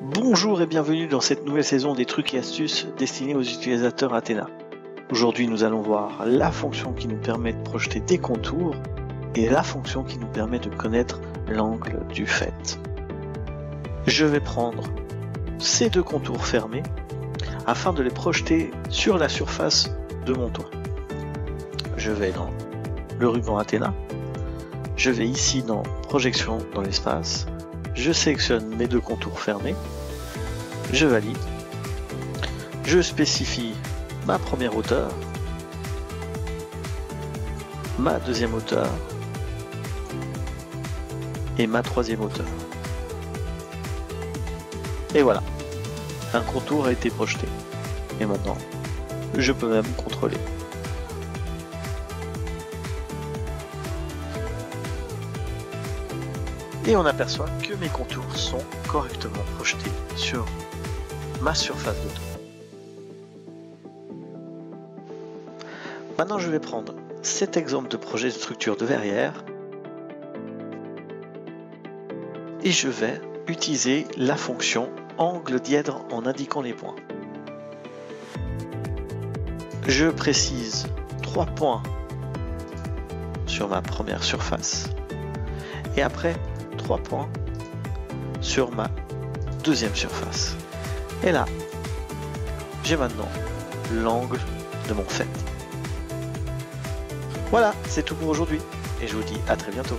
Bonjour et bienvenue dans cette nouvelle saison des trucs et astuces destinés aux utilisateurs Athéna. Aujourd'hui nous allons voir la fonction qui nous permet de projeter des contours et la fonction qui nous permet de connaître l'angle du fait. Je vais prendre ces deux contours fermés afin de les projeter sur la surface de mon toit. Je vais dans le ruban Athéna, je vais ici dans projection dans l'espace, je sélectionne mes deux contours fermés, je valide, je spécifie ma première hauteur, ma deuxième hauteur et ma troisième hauteur. Et voilà, un contour a été projeté. Et maintenant, je peux même contrôler. Et on aperçoit que mes contours sont correctement projetés sur ma surface de toit. Maintenant, je vais prendre cet exemple de projet de structure de verrière et je vais utiliser la fonction angle dièdre en indiquant les points. Je précise trois points sur ma première surface et après points sur ma deuxième surface. Et là, j'ai maintenant l'angle de mon fait. Voilà, c'est tout pour aujourd'hui et je vous dis à très bientôt.